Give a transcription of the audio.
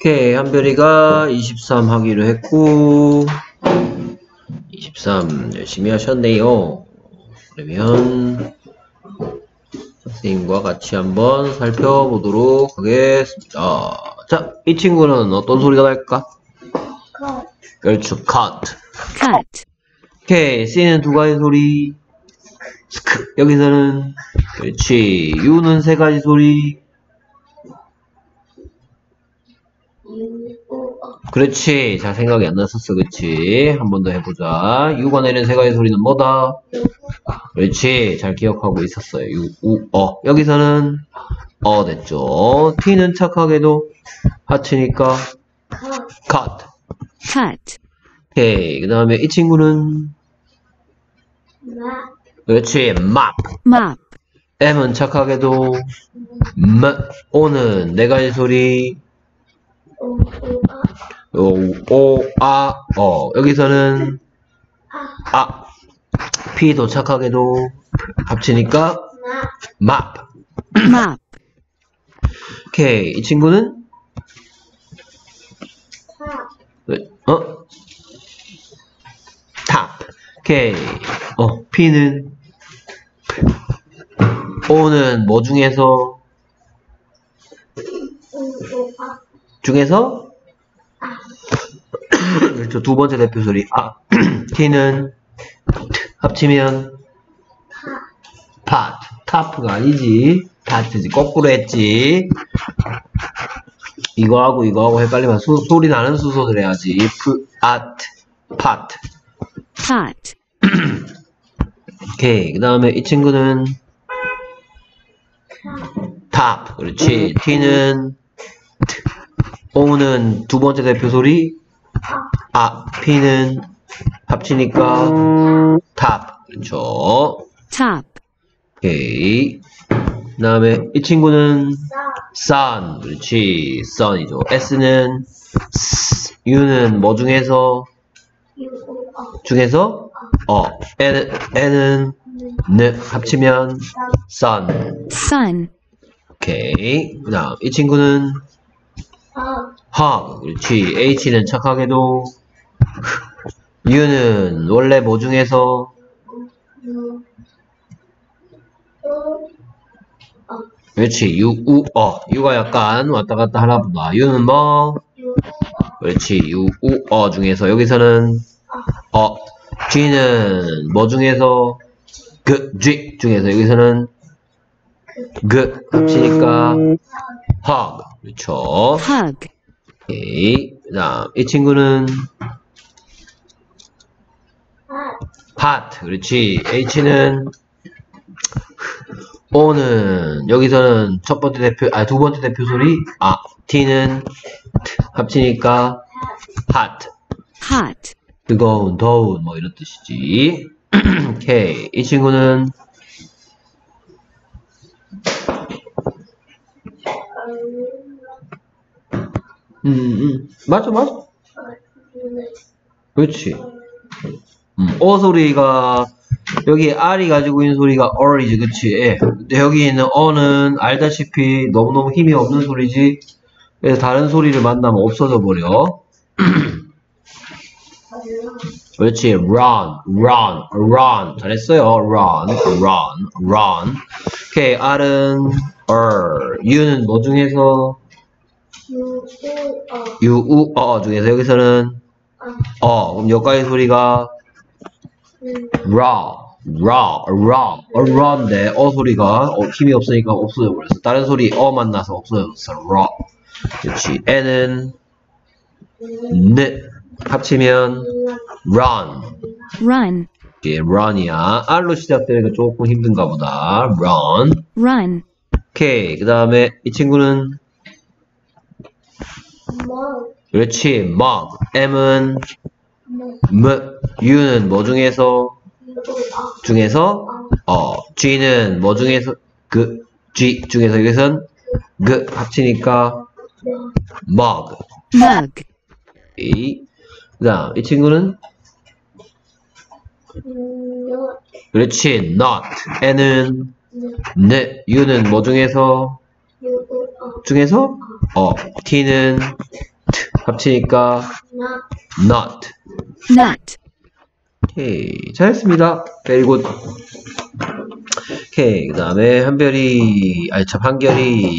오케이, 한별이가 23 하기로 했고, 23 열심히 하셨네요. 그러면, 선생님과 같이 한번 살펴보도록 하겠습니다. 자, 이 친구는 어떤 소리가 날까? 그렇죠, cut. cut, 오케이, C는 두 가지 소리. 스크. 여기서는, 그렇지. U는 세 가지 소리. 그렇지. 잘 생각이 안 났었어. 그치? 한번 더 해보자. U가 내는 세 가지 소리는 뭐다? 그렇지. 잘 기억하고 있었어요. U, U, 어. 여기서는, 어 됐죠. T는 착하게도 하치니까, cut. cut, 오케이. 그 다음에 이 친구는, 그렇지. mop. mop, M은 착하게도, M, O는 네 가지 소리, 오, 오, 아, 어. 여기서는, 아. P도 착하게도 합치니까, map. 오케이. 이 친구는, 어? top. 오케이. 어, P는, O는 뭐 중에서, 중에서, 그렇죠. 두 번째 대표 소리. 아, T는 합치면 팟. 타프가 아니지. 파트지. 거꾸로 했지. 이거하고 이거하고 헷갈리면 수- 소리 나는 수소들 해야지. 파트. pot, 오케이. 그 다음에 이 친구는 top. 그렇지. T는 O는 두 번째 대표 소리. 아, P는 합치니까 top. 그렇죠. top, 오케이. 그 다음에 이 친구는 sun. 그렇지. sun이죠. S는 S. U는 뭐 중에서? 중에서? 어. N, N은 느 합치면 sun. sun, 오케이. 그 다음 이 친구는 hug. 그렇지. H는 착하게도 U는 원래 뭐 중에서? 그렇지. U, 우, 어. U가 약간 왔다 갔다 하나 보다. U는 뭐? 그렇지. U, 우, 어 중에서 여기서는 어. G는 뭐 중에서? 그, G 중에서 여기서는 그 합치니까 hug. 그렇죠. hug, 오케이. 그 다음, 이 친구는 hot. 그렇지. H는 O는 여기서는 첫 번째 대표, 아, 두 번째 대표 소리. 아, T는 합치니까 hot. hot, 뜨거운, 더운, 뭐 이런 뜻이지. 오케이. 이 친구는 음, 음. 맞아, 맞아. 그렇지. 음, 어 소리가 여기 R이 가지고 있는 소리가 R이지, 그치? 예. 근데 여기 있는 어는 알다시피 너무너무 힘이 없는 소리지. 그래서 다른 소리를 만나면 없어져 버려. 그렇지. run, run, run. 잘했어요. run, run, run. 오케이. R은 R. U는 뭐 중에서? U, U, 어 중에서 여기서는 어. 그럼 여기까지 소리가 raw, raw, raw, raw인데 어 소리가 어, 힘이 없으니까 없어져 버렸어. 다른 소리 어 만나서 없어졌어. raw. 그렇지. N은 느 합치면 run. run, 이게 run이야. R로 시작되니까 조금 힘든가 보다. run. run, 오케이. 그 다음에 이 친구는 그렇지. mug. M은 M. U는 뭐 중에서 중에서 어 G는 뭐 중에서 그 G 중에서 여기선 그 합치니까 mug. mug, 오케이. 그 다음 이 친구는 그렇지. not. N은 네. U는 뭐 중에서 중에서 어 t는 t 합치니까 not. Not. 오케이 잘했습니다. very good. 오케이 그 다음에 한별이 아니 참 한결이